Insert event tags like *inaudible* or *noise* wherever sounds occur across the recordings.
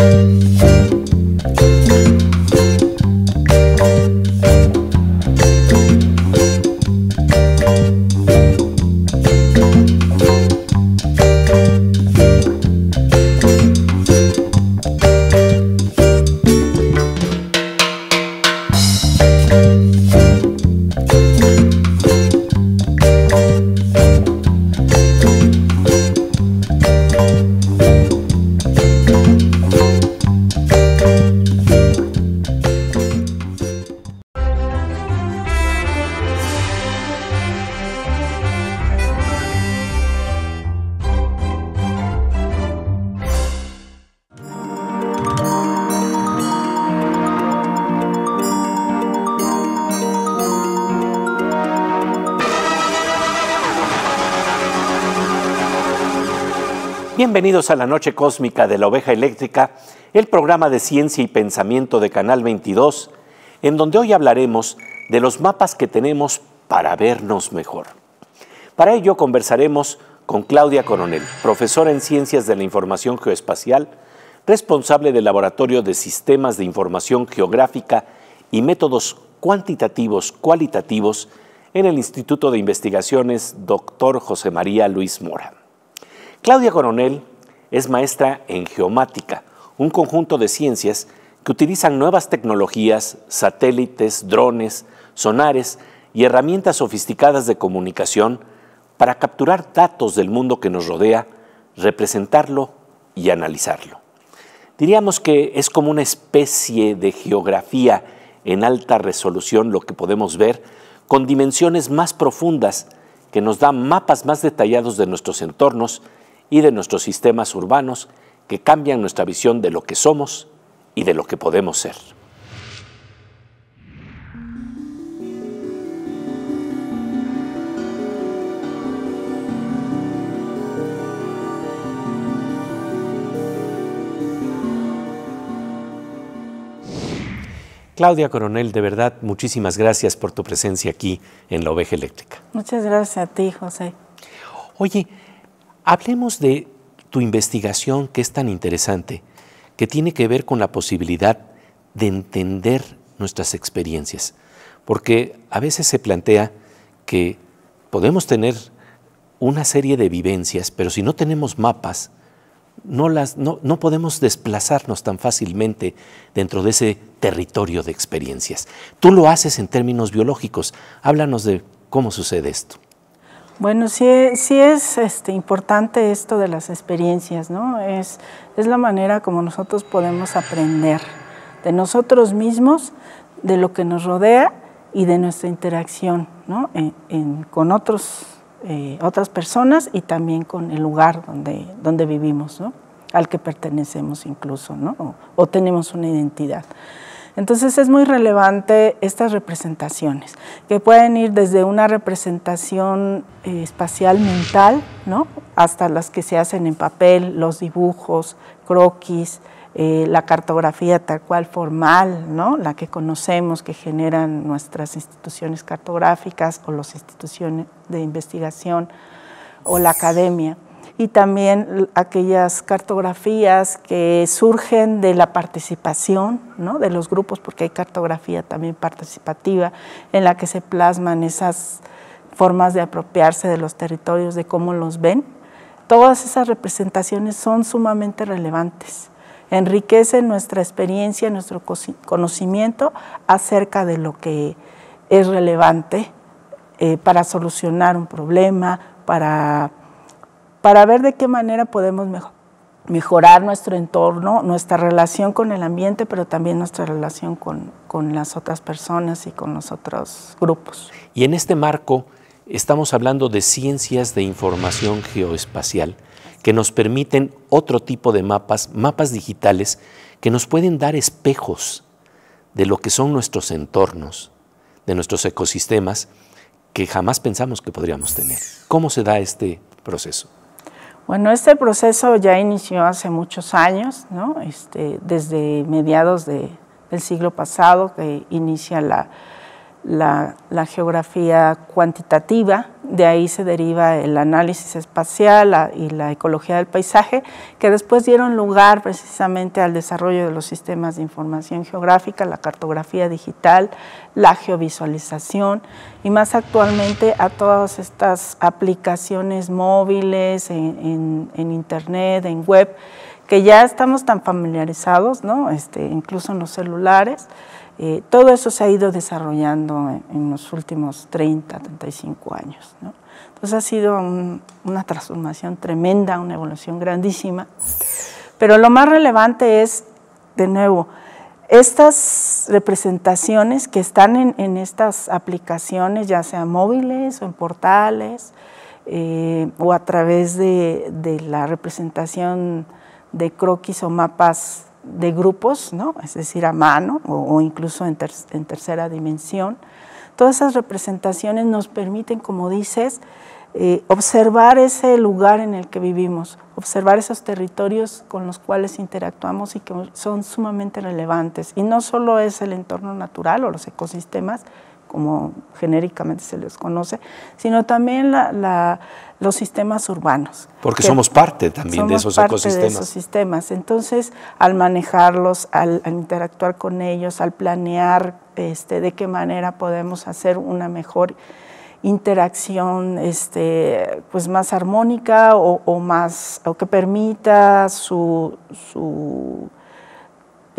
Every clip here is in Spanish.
Música Bienvenidos a la Noche Cósmica de la Oveja Eléctrica, el programa de ciencia y pensamiento de Canal 22, en donde hoy hablaremos de los mapas que tenemos para vernos mejor. Para ello conversaremos con Claudia Coronel, profesora en Ciencias de la Información Geoespacial, responsable del Laboratorio de Sistemas de Información Geográfica y Métodos Cuantitativos Cualitativos en el Instituto de Investigaciones Dr. José María Luis Mora. Claudia Coronel es maestra en geomática, un conjunto de ciencias que utilizan nuevas tecnologías, satélites, drones, sonares y herramientas sofisticadas de comunicación para capturar datos del mundo que nos rodea, representarlo y analizarlo. Diríamos que es como una especie de geografía en alta resolución lo que podemos ver, con dimensiones más profundas que nos dan mapas más detallados de nuestros entornos y de nuestros sistemas urbanos que cambian nuestra visión de lo que somos y de lo que podemos ser. Claudia Coronel, de verdad, muchísimas gracias por tu presencia aquí en la Oveja Eléctrica. Muchas gracias a ti, José. Oye, Hablemos de tu investigación que es tan interesante, que tiene que ver con la posibilidad de entender nuestras experiencias, porque a veces se plantea que podemos tener una serie de vivencias, pero si no tenemos mapas, no, las, no, no podemos desplazarnos tan fácilmente dentro de ese territorio de experiencias. Tú lo haces en términos biológicos. Háblanos de cómo sucede esto. Bueno, sí, sí es este, importante esto de las experiencias, ¿no? Es, la manera como nosotros podemos aprender de nosotros mismos, de lo que nos rodea y de nuestra interacción ¿no? con otros, eh, otras personas y también con el lugar donde, donde vivimos, ¿no? al que pertenecemos incluso, ¿no? o tenemos una identidad. Entonces es muy relevante estas representaciones, que pueden ir desde una representación eh, espacial mental, ¿no? hasta las que se hacen en papel, los dibujos, croquis, eh, la cartografía tal cual formal, ¿no? la que conocemos, que generan nuestras instituciones cartográficas o las instituciones de investigación o la academia y también aquellas cartografías que surgen de la participación de los grupos, porque hay cartografía también participativa en la que se plasman esas formas de apropiarse de los territorios, de cómo los ven. Todas esas representaciones son sumamente relevantes, enriquecen nuestra experiencia, nuestro conocimiento acerca de lo que es relevante eh, para solucionar un problema, para para ver de qué manera podemos mejorar nuestro entorno, nuestra relación con el ambiente, pero también nuestra relación con, las otras personas y con los otros grupos. Y en este marco estamos hablando de ciencias de información geoespacial que nos permiten otro tipo de mapas, mapas digitales, que nos pueden dar espejos de lo que son nuestros entornos, de nuestros ecosistemas, que jamás pensamos que podríamos tener. ¿Cómo se da este proceso? Bueno, este proceso ya inició hace muchos años, ¿no? este, desde mediados del siglo pasado, que inicia la, la, geografía cuantitativa, de ahí se deriva el análisis espacial y la ecología del paisaje, que después dieron lugar precisamente al desarrollo de los sistemas de información geográfica, la cartografía digital, la geovisualización y más actualmente a todas estas aplicaciones móviles, en, internet, en web, que ya estamos tan familiarizados, ¿no? este, incluso en los celulares. Eh, todo eso se ha ido desarrollando en, los últimos 30, 35 años. Entonces ha sido una transformación tremenda, una evolución grandísima. Pero lo más relevante es, de nuevo, estas representaciones que están en, estas aplicaciones, ya sean móviles o en portales, eh, o a través de, la representación de croquis o mapas de grupos, ¿no? es decir, a mano o, incluso en, tercera dimensión. Todas esas representaciones nos permiten, como dices, eh, observar ese lugar en el que vivimos, observar esos territorios con los cuales interactuamos y que son sumamente relevantes. Y no solo es el entorno natural o los ecosistemas, como genéricamente se les conoce, sino también los sistemas urbanos. Porque somos parte también de esos parte ecosistemas. De esos sistemas. Entonces, al manejarlos, al, interactuar con ellos, al planear este, de qué manera podemos hacer una mejor interacción este, pues más armónica o, más, o que permita su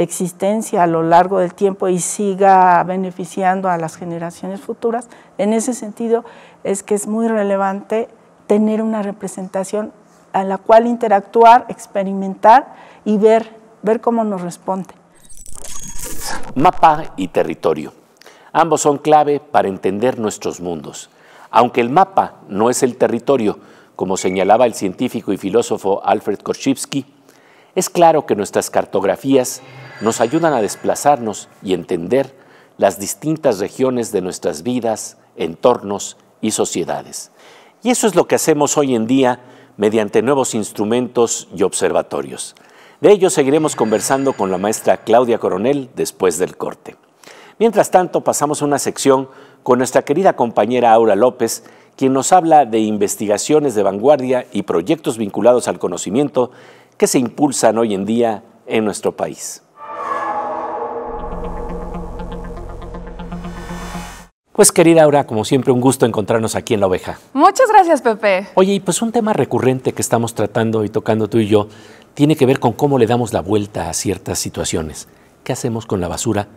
existencia a lo largo del tiempo y siga beneficiando a las generaciones futuras, en ese sentido es que es muy relevante tener una representación a la cual interactuar, experimentar y ver, ver cómo nos responde. Mapa y territorio. Ambos son clave para entender nuestros mundos. Aunque el mapa no es el territorio, como señalaba el científico y filósofo Alfred Korzybski, es claro que nuestras cartografías nos ayudan a desplazarnos y entender las distintas regiones de nuestras vidas, entornos y sociedades. Y eso es lo que hacemos hoy en día mediante nuevos instrumentos y observatorios. De ello seguiremos conversando con la maestra Claudia Coronel después del corte. Mientras tanto, pasamos a una sección con nuestra querida compañera Aura López, quien nos habla de investigaciones de vanguardia y proyectos vinculados al conocimiento que se impulsan hoy en día en nuestro país. Pues querida Aura, como siempre, un gusto encontrarnos aquí en La Oveja. Muchas gracias, Pepe. Oye, y pues un tema recurrente que estamos tratando y tocando tú y yo tiene que ver con cómo le damos la vuelta a ciertas situaciones. ¿Qué hacemos con la basura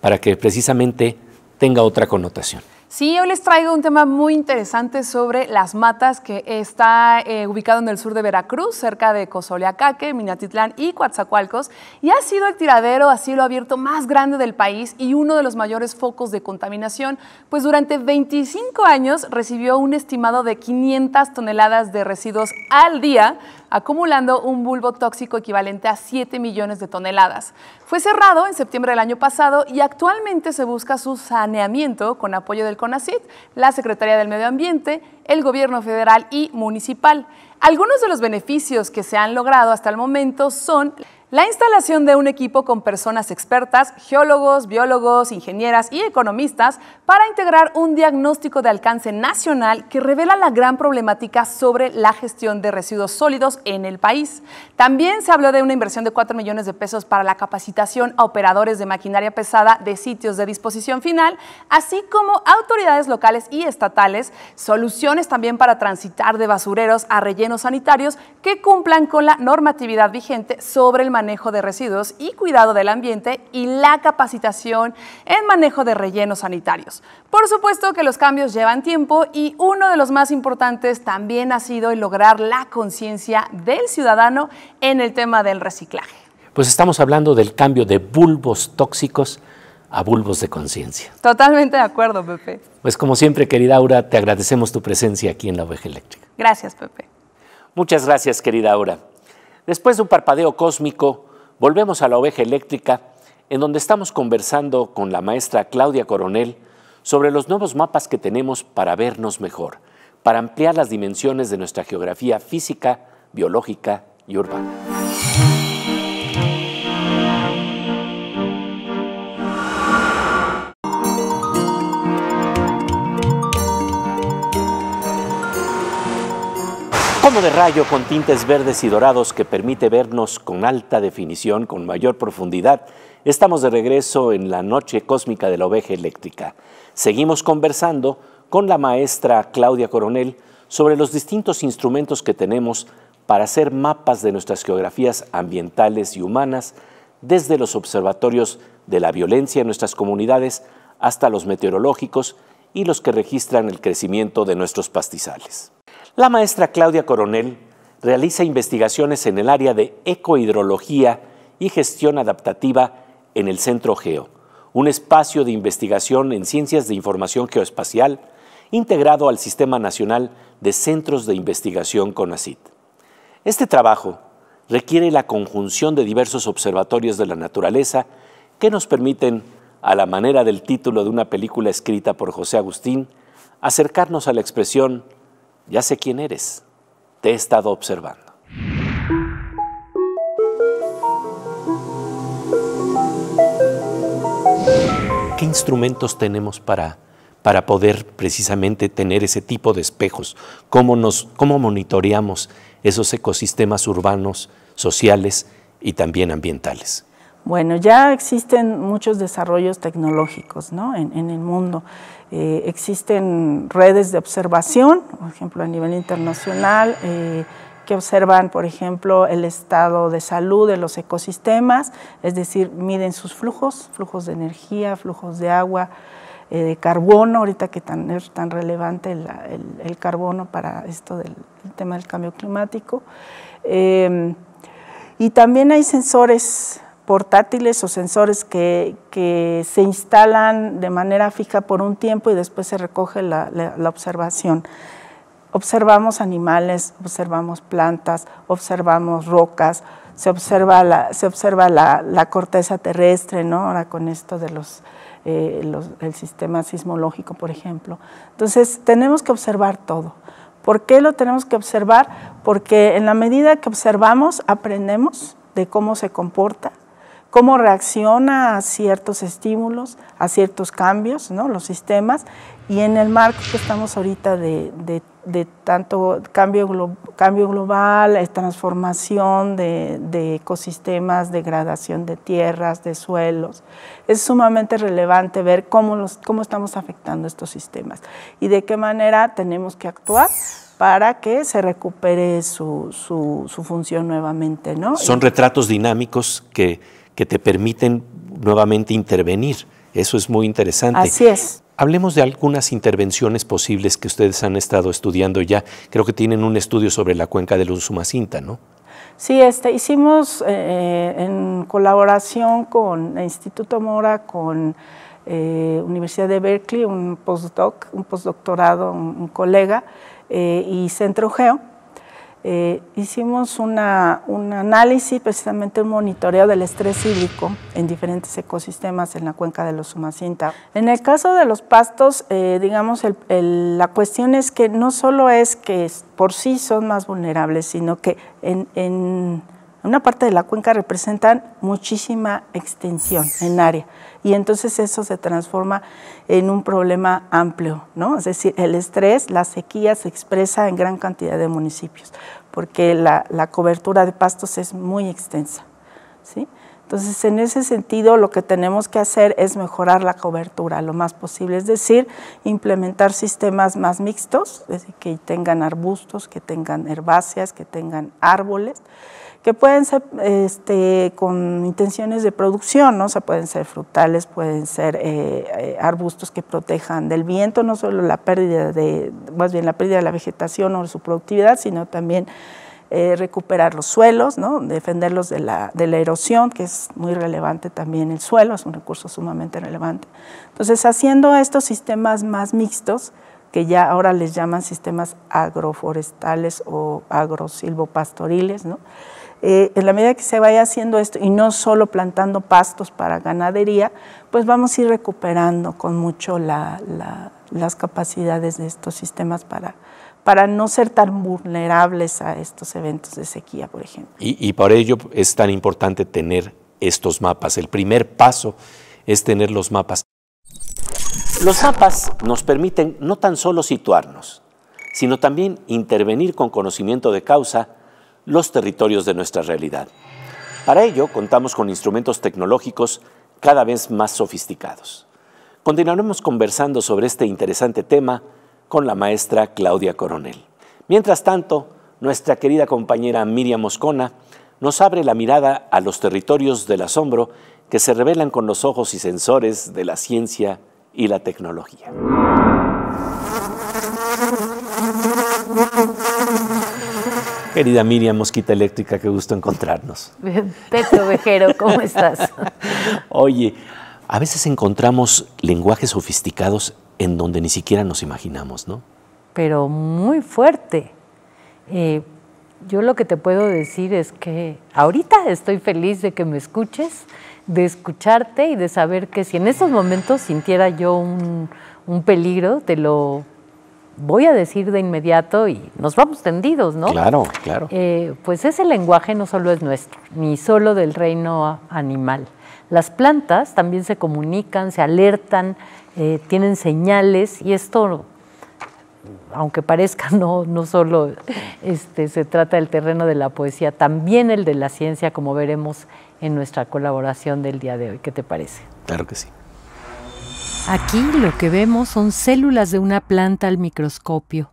para que precisamente tenga otra connotación? Sí, hoy les traigo un tema muy interesante sobre las matas que está eh, ubicado en el sur de Veracruz, cerca de Cozoleacaque, Minatitlán y Coatzacoalcos, y ha sido el tiradero a cielo abierto más grande del país y uno de los mayores focos de contaminación, pues durante 25 años recibió un estimado de 500 toneladas de residuos al día, acumulando un bulbo tóxico equivalente a 7 millones de toneladas. Fue cerrado en septiembre del año pasado y actualmente se busca su saneamiento con apoyo del CONACIT, la Secretaría del Medio Ambiente, el Gobierno Federal y Municipal. Algunos de los beneficios que se han logrado hasta el momento son la instalación de un equipo con personas expertas, geólogos, biólogos, ingenieras y economistas para integrar un diagnóstico de alcance nacional que revela la gran problemática sobre la gestión de residuos sólidos en el país. También se habló de una inversión de 4 millones de pesos para la capacitación a operadores de maquinaria pesada de sitios de disposición final, así como autoridades locales y estatales, soluciones también para transitar de basureros a rellenos sanitarios que cumplan con la normatividad vigente sobre el manejo de residuos y cuidado del ambiente y la capacitación en manejo de rellenos sanitarios. Por supuesto que los cambios llevan tiempo y uno de los más importantes también ha sido el lograr la conciencia del ciudadano en el tema del reciclaje. Pues estamos hablando del cambio de bulbos tóxicos a bulbos de conciencia. Totalmente de acuerdo, Pepe. Pues como siempre, querida Aura, te agradecemos tu presencia aquí en la Oveja Eléctrica. Gracias, Pepe. Muchas gracias, querida Aura. Después de un parpadeo cósmico, volvemos a la oveja eléctrica, en donde estamos conversando con la maestra Claudia Coronel sobre los nuevos mapas que tenemos para vernos mejor, para ampliar las dimensiones de nuestra geografía física, biológica y urbana. Como de rayo con tintes verdes y dorados que permite vernos con alta definición, con mayor profundidad, estamos de regreso en la noche cósmica de la oveja eléctrica. Seguimos conversando con la maestra Claudia Coronel sobre los distintos instrumentos que tenemos para hacer mapas de nuestras geografías ambientales y humanas, desde los observatorios de la violencia en nuestras comunidades hasta los meteorológicos y los que registran el crecimiento de nuestros pastizales. La maestra Claudia Coronel realiza investigaciones en el área de ecohidrología y gestión adaptativa en el Centro Geo, un espacio de investigación en ciencias de información geoespacial integrado al Sistema Nacional de Centros de Investigación CONACIT. Este trabajo requiere la conjunción de diversos observatorios de la naturaleza que nos permiten, a la manera del título de una película escrita por José Agustín, acercarnos a la expresión, ya sé quién eres, te he estado observando. ¿Qué instrumentos tenemos para, para poder precisamente tener ese tipo de espejos? ¿Cómo, nos, ¿Cómo monitoreamos esos ecosistemas urbanos, sociales y también ambientales? Bueno, ya existen muchos desarrollos tecnológicos ¿no? en, el mundo. Eh, existen redes de observación, por ejemplo, a nivel internacional, eh, que observan, por ejemplo, el estado de salud de los ecosistemas, es decir, miden sus flujos, flujos de energía, flujos de agua, eh, de carbono, ahorita que tan, es tan relevante el, carbono para esto del tema del cambio climático. Y también hay sensores portátiles o sensores que, se instalan de manera fija por un tiempo y después se recoge la, observación. Observamos animales, observamos plantas, observamos rocas, se observa la, se observa la, corteza terrestre, ¿no? Ahora con esto de eh, los, el sistema sismológico, por ejemplo. Entonces, tenemos que observar todo. ¿Por qué lo tenemos que observar? Porque en la medida que observamos, aprendemos de cómo se comporta, cómo reacciona a ciertos estímulos, a ciertos cambios, ¿no? los sistemas, y en el marco que estamos ahorita de, tanto cambio, cambio global, transformación de, ecosistemas, degradación de tierras, de suelos, es sumamente relevante ver cómo, los, cómo estamos afectando estos sistemas y de qué manera tenemos que actuar para que se recupere su, su función nuevamente. ¿no? Son retratos dinámicos que que te permiten nuevamente intervenir. Eso es muy interesante. Así es. Hablemos de algunas intervenciones posibles que ustedes han estado estudiando ya. Creo que tienen un estudio sobre la cuenca del Usumacinta, ¿no? Sí, este, hicimos eh, en colaboración con el Instituto Mora, con eh, Universidad de Berkeley, un postdoc, un postdoctorado, un, colega, eh, y Centro Geo, eh, hicimos un análisis, precisamente un monitoreo del estrés hídrico en diferentes ecosistemas en la cuenca de los Sumacinta. En el caso de los pastos, eh, digamos, la cuestión es que no solo es que por sí son más vulnerables, sino que en una parte de la cuenca representan muchísima extensión en área y entonces eso se transforma en un problema amplio, ¿no? Es decir, el estrés, la sequía se expresa en gran cantidad de municipios porque la, cobertura de pastos es muy extensa, ¿sí? Entonces, en ese sentido, lo que tenemos que hacer es mejorar la cobertura lo más posible, es decir, implementar sistemas más mixtos, es decir, que tengan arbustos, que tengan herbáceas, que tengan árboles, que pueden ser este, con intenciones de producción, ¿no? o pueden ser frutales, pueden ser eh, eh, arbustos que protejan del viento, no solo la pérdida de, más bien la pérdida de la vegetación o su productividad, sino también eh, recuperar los suelos, ¿no? defenderlos de la, de la erosión, que es muy relevante también el suelo, es un recurso sumamente relevante. Entonces, haciendo estos sistemas más mixtos, que ya ahora les llaman sistemas agroforestales o agrosilvopastoriles, ¿no? Eh, en la medida que se vaya haciendo esto y no solo plantando pastos para ganadería, pues vamos a ir recuperando con mucho las capacidades de estos sistemas para, para no ser tan vulnerables a estos eventos de sequía, por ejemplo. Y, y por ello es tan importante tener estos mapas. El primer paso es tener los mapas. Los mapas nos permiten no tan solo situarnos, sino también intervenir con conocimiento de causa los territorios de nuestra realidad. Para ello, contamos con instrumentos tecnológicos cada vez más sofisticados. Continuaremos conversando sobre este interesante tema con la maestra Claudia Coronel. Mientras tanto, nuestra querida compañera Miriam Moscona nos abre la mirada a los territorios del asombro que se revelan con los ojos y sensores de la ciencia y la tecnología. Querida Miriam Mosquita Eléctrica, qué gusto encontrarnos. Petro Vejero, ¿cómo estás? *laughs* Oye, a veces encontramos lenguajes sofisticados en donde ni siquiera nos imaginamos, ¿no? Pero muy fuerte. Eh, yo lo que te puedo decir es que ahorita estoy feliz de que me escuches, de escucharte y de saber que si en esos momentos sintiera yo un, un peligro, te lo voy a decir de inmediato y nos vamos tendidos, ¿no? Claro, claro. Eh, pues ese lenguaje no solo es nuestro, ni solo del reino animal. Las plantas también se comunican, se alertan, eh, tienen señales y esto, aunque parezca *laughs* no, no solo este, se trata del terreno de la poesía, también el de la ciencia, como veremos en nuestra colaboración del día de hoy. ¿Qué te parece? Claro que sí. Aquí lo que vemos son células de una planta al microscopio.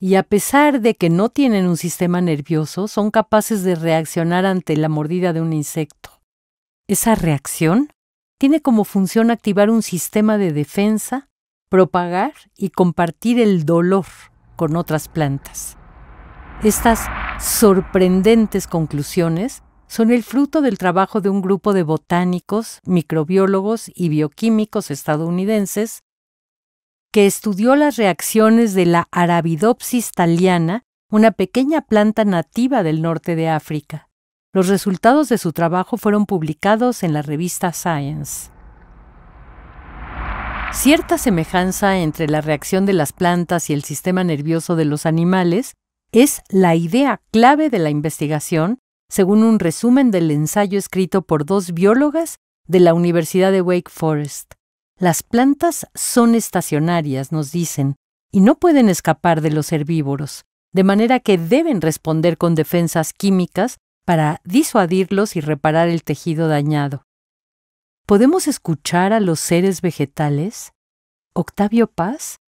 Y a pesar de que no tienen un sistema nervioso, son capaces de reaccionar ante la mordida de un insecto. Esa reacción tiene como función activar un sistema de defensa, propagar y compartir el dolor con otras plantas. Estas sorprendentes conclusiones son el fruto del trabajo de un grupo de botánicos, microbiólogos y bioquímicos estadounidenses que estudió las reacciones de la Arabidopsis thaliana, una pequeña planta nativa del norte de África. Los resultados de su trabajo fueron publicados en la revista Science. Cierta semejanza entre la reacción de las plantas y el sistema nervioso de los animales es la idea clave de la investigación según un resumen del ensayo escrito por dos biólogas de la Universidad de Wake Forest. Las plantas son estacionarias, nos dicen, y no pueden escapar de los herbívoros, de manera que deben responder con defensas químicas para disuadirlos y reparar el tejido dañado. ¿Podemos escuchar a los seres vegetales? Octavio Paz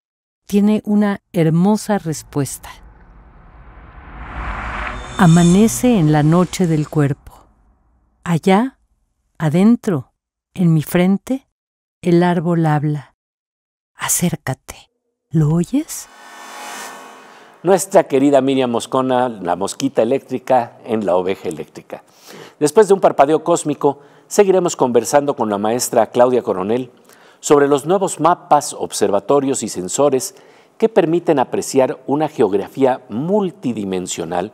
tiene una hermosa respuesta. Amanece en la noche del cuerpo. Allá, adentro, en mi frente, el árbol habla. Acércate. ¿Lo oyes? Nuestra querida Miriam Moscona, la mosquita eléctrica en la oveja eléctrica. Después de un parpadeo cósmico, seguiremos conversando con la maestra Claudia Coronel sobre los nuevos mapas, observatorios y sensores que permiten apreciar una geografía multidimensional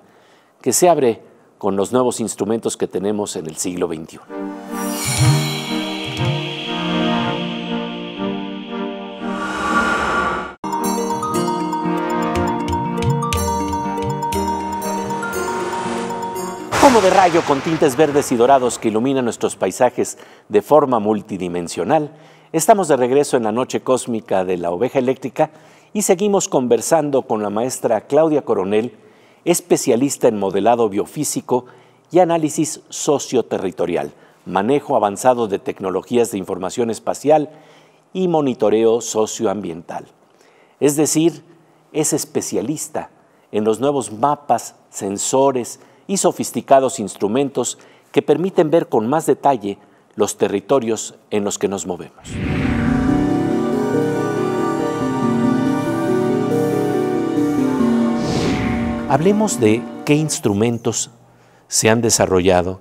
que se abre con los nuevos instrumentos que tenemos en el siglo XXI. Como de rayo con tintes verdes y dorados que iluminan nuestros paisajes de forma multidimensional, estamos de regreso en la noche cósmica de la oveja eléctrica y seguimos conversando con la maestra Claudia Coronel, especialista en modelado biofísico y análisis socioterritorial, manejo avanzado de tecnologías de información espacial y monitoreo socioambiental. Es decir, es especialista en los nuevos mapas, sensores y sofisticados instrumentos que permiten ver con más detalle los territorios en los que nos movemos. Hablemos de qué instrumentos se han desarrollado,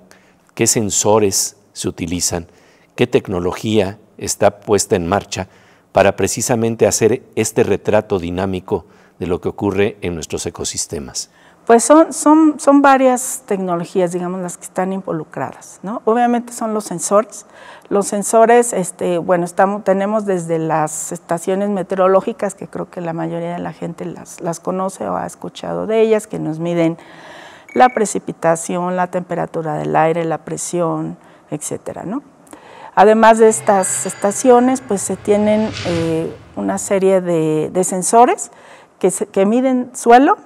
qué sensores se utilizan, qué tecnología está puesta en marcha para precisamente hacer este retrato dinámico de lo que ocurre en nuestros ecosistemas. Pues son, son, son varias tecnologías, digamos, las que están involucradas, ¿no? Obviamente son los sensores. Los sensores, este, bueno, estamos, tenemos desde las estaciones meteorológicas, que creo que la mayoría de la gente las, las conoce o ha escuchado de ellas, que nos miden la precipitación, la temperatura del aire, la presión, etcétera, ¿no? Además de estas estaciones, pues se tienen eh, una serie de, de sensores que, miden suelo,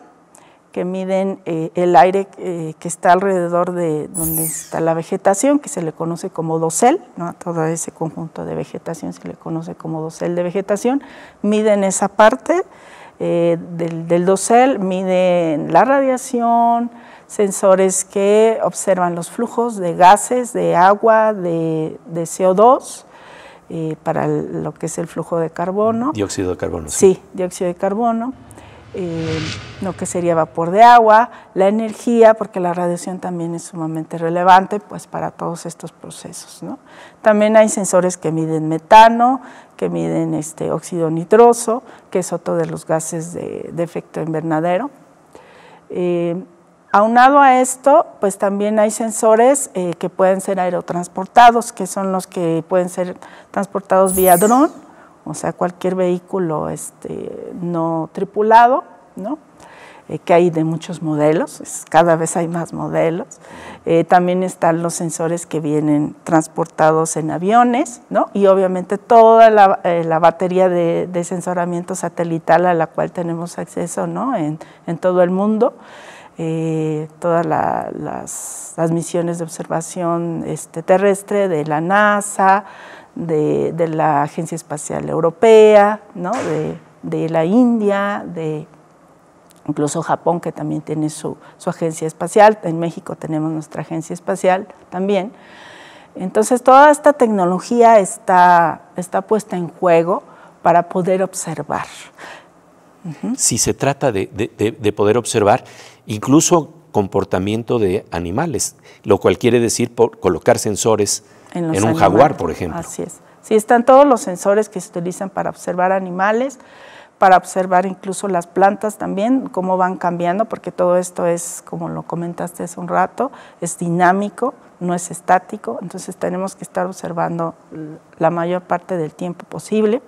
que miden eh, el aire eh, que está alrededor de donde está la vegetación, que se le conoce como dosel, ¿no? todo ese conjunto de vegetación se le conoce como dosel de vegetación, miden esa parte eh, del, del, dosel, miden la radiación, sensores que observan los flujos de gases, de agua, de, de CO2, para lo que es el flujo de carbono. Dióxido de carbono. Sí, dióxido de carbono. Eh, lo que sería vapor de agua, la energía, porque la radiación también es sumamente relevante pues, para todos estos procesos. También hay sensores que miden metano, que miden este, óxido nitroso, que es otro de los gases de, efecto invernadero. Eh, aunado a esto, pues también hay sensores eh, que pueden ser aerotransportados, que son los que pueden ser transportados vía dron o sea, cualquier vehículo este, no tripulado, ¿no? Eh, que hay de muchos modelos, cada vez hay más modelos. Eh, también están los sensores que vienen transportados en aviones, ¿no? y obviamente toda la, eh, batería de, de, sensoramiento satelital a la cual tenemos acceso ¿no? en, todo el mundo. todas las, las, misiones de observación este, terrestre de la NASA, de, la Agencia Espacial Europea, ¿no? de, la India, de incluso Japón, que también tiene su, agencia espacial, en México tenemos nuestra agencia espacial también. Entonces, toda esta tecnología está, está puesta en juego para poder observar. Si se trata de, poder observar incluso comportamiento de animales, lo cual quiere decir por colocar sensores en, un jaguar, por ejemplo. Así es. Sí, están todos los sensores que se utilizan para observar animales, para observar incluso las plantas también, cómo van cambiando, porque todo esto es, como lo comentaste hace un rato, es dinámico, no es estático, entonces tenemos que estar observando la mayor parte del tiempo posible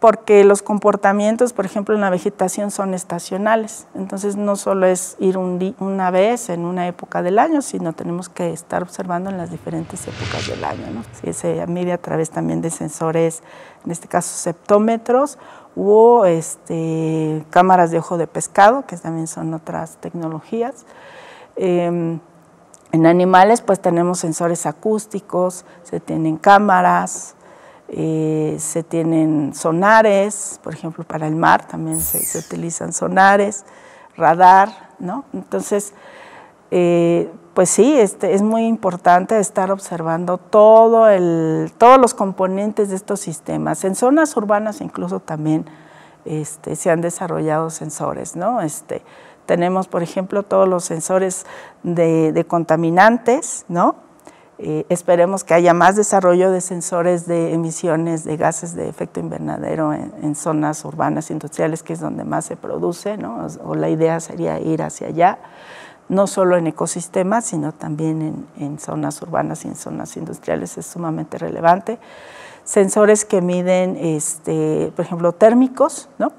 porque los comportamientos, por ejemplo, en la vegetación son estacionales. Entonces, no solo es ir una vez en una época del año, sino tenemos que estar observando en las diferentes épocas del año. ¿no? se mide a través también de sensores, en este caso septómetros, o este, cámaras de ojo de pescado, que también son otras tecnologías. Em, en animales, pues tenemos sensores acústicos, se tienen cámaras, eh, se tienen sonares, por ejemplo, para el mar también se, utilizan sonares, radar, ¿no? Entonces, eh, pues sí, este, es muy importante estar observando todo el, todos los componentes de estos sistemas. En zonas urbanas incluso también este, se han desarrollado sensores, ¿no? Este, tenemos, por ejemplo, todos los sensores de, de contaminantes, ¿no? Eh, esperemos que haya más desarrollo de sensores de emisiones de gases de efecto invernadero en, zonas urbanas industriales, que es donde más se produce, ¿no? o, la idea sería ir hacia allá, no solo en ecosistemas, sino también en, zonas urbanas y en zonas industriales, es sumamente relevante. Sensores que miden, este, por ejemplo, térmicos, ¿no?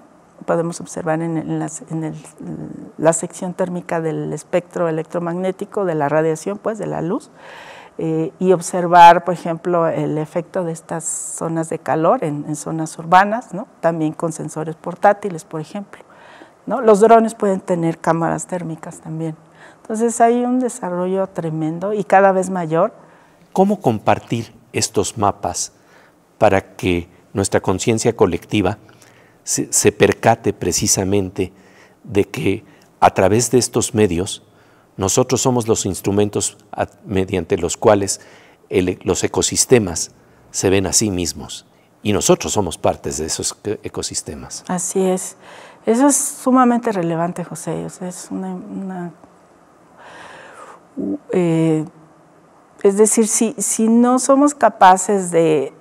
podemos observar en, en, la sección térmica del espectro electromagnético de la radiación, pues de la luz, y observar, por ejemplo, el efecto de estas zonas de calor en, zonas urbanas, también con sensores portátiles, por ejemplo. Los drones pueden tener cámaras térmicas también. Entonces hay un desarrollo tremendo y cada vez mayor. ¿Cómo compartir estos mapas para que nuestra conciencia colectiva se percate precisamente de que a través de estos medios nosotros somos los instrumentos mediante los cuales los ecosistemas se ven a sí mismos y nosotros somos partes de esos ecosistemas. Así es. Eso es sumamente relevante, José. es una, eh, es decir, si, si, no somos capaces de,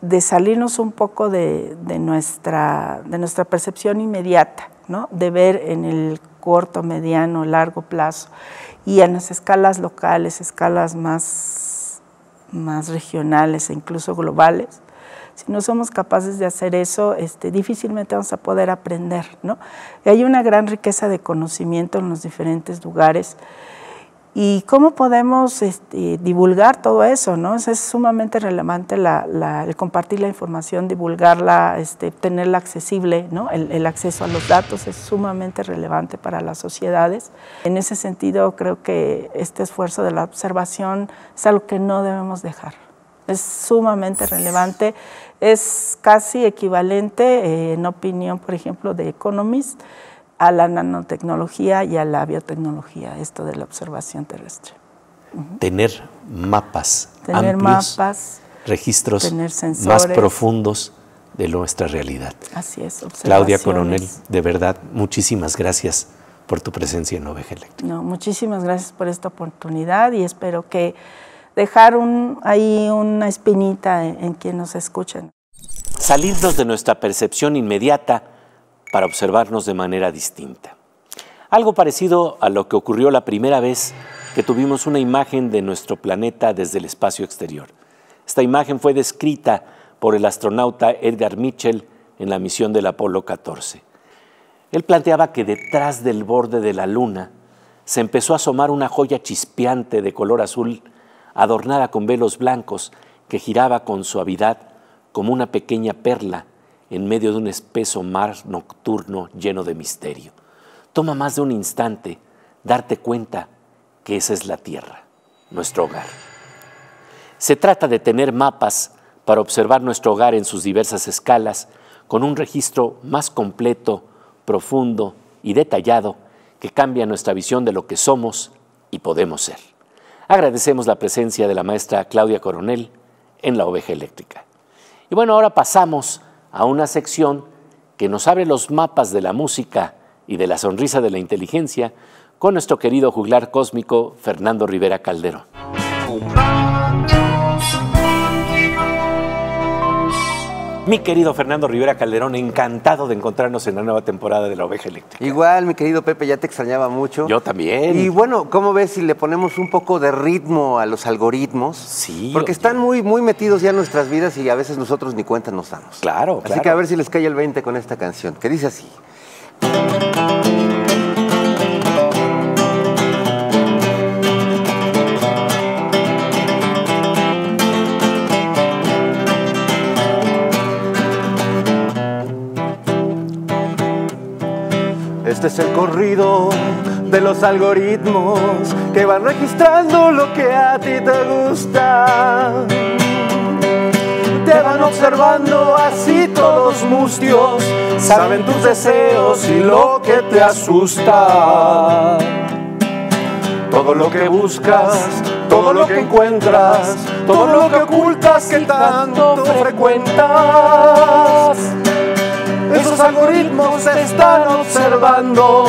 de salirnos un poco de, de, nuestra, de nuestra percepción inmediata, ¿no? de ver en el corto, mediano, largo plazo, y en las escalas locales, escalas más, más regionales e incluso globales. Si no somos capaces de hacer eso, este, difícilmente vamos a poder aprender. ¿no? hay una gran riqueza de conocimiento en los diferentes lugares ¿Y cómo podemos este, divulgar todo eso? ¿no? Es, sumamente relevante el compartir la información, divulgarla, este, tenerla accesible, ¿no? el, acceso a los datos es sumamente relevante para las sociedades. En ese sentido, creo que este esfuerzo de la observación es algo que no debemos dejar. Es sumamente relevante, es casi equivalente, eh, en opinión, por ejemplo, de Economist, a la nanotecnología y a la biotecnología, esto de la observación terrestre. Tener mapas tener mapas, registros más profundos de nuestra realidad. Así es. Claudia Coronel, de verdad, muchísimas gracias por tu presencia en Oveja Eléctrica. No, muchísimas gracias por esta oportunidad y espero que dejar un, ahí una espinita en, en quien nos escuchen. Salirnos de nuestra percepción inmediata para observarnos de manera distinta. Algo parecido a lo que ocurrió la primera vez que tuvimos una imagen de nuestro planeta desde el espacio exterior. Esta imagen fue descrita por el astronauta Edgar Mitchell en la misión del Apolo 14. Él planteaba que detrás del borde de la Luna se empezó a asomar una joya chispeante de color azul, adornada con velos blancos, que giraba con suavidad como una pequeña perla en medio de un espeso mar nocturno lleno de misterio. Toma más de un instante darte cuenta que esa es la Tierra, nuestro hogar. Se trata de tener mapas para observar nuestro hogar en sus diversas escalas, con un registro más completo, profundo y detallado que cambia nuestra visión de lo que somos y podemos ser. Agradecemos la presencia de la maestra Claudia Coronel en la oveja eléctrica. Y bueno, ahora pasamos a una sección que nos abre los mapas de la música y de la sonrisa de la inteligencia con nuestro querido juglar cósmico Fernando Rivera Calderón. Mi querido Fernando Rivera Calderón, encantado de encontrarnos en la nueva temporada de La Oveja Eléctrica. Igual, mi querido Pepe, ya te extrañaba mucho. Yo también. Y bueno, ¿cómo ves si le ponemos un poco de ritmo a los algoritmos? Sí. Porque están muy, muy metidos ya en nuestras vidas y a veces nosotros ni cuenta nos damos. Claro, Así que a ver si les cae el 20 con esta canción, que dice así. Este es el corrido de los algoritmos que van registrando lo que a ti te gusta. Te van observando así todos mustios, saben tus deseos y lo que te asusta. Todo lo que buscas, todo lo que encuentras, todo lo que ocultas que tanto frecuentas esos algoritmos te están observando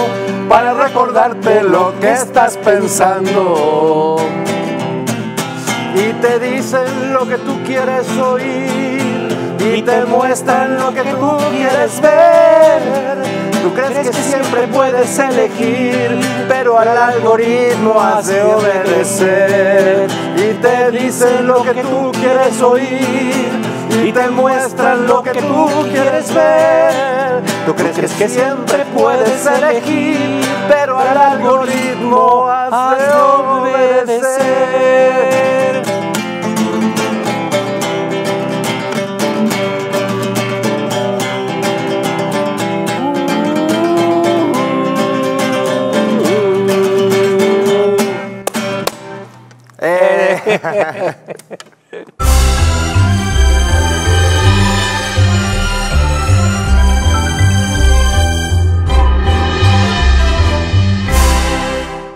para recordarte lo que estás pensando. Y te dicen lo que tú quieres oír y te muestran lo que tú quieres ver. Tú crees que siempre puedes elegir, pero al algoritmo has de obedecer. Y te dicen lo que tú quieres oír y te muestran lo que tú quieres ver. Tú crees que siempre puedes elegir, pero al algoritmo has de obedecer. Eh. *laughs*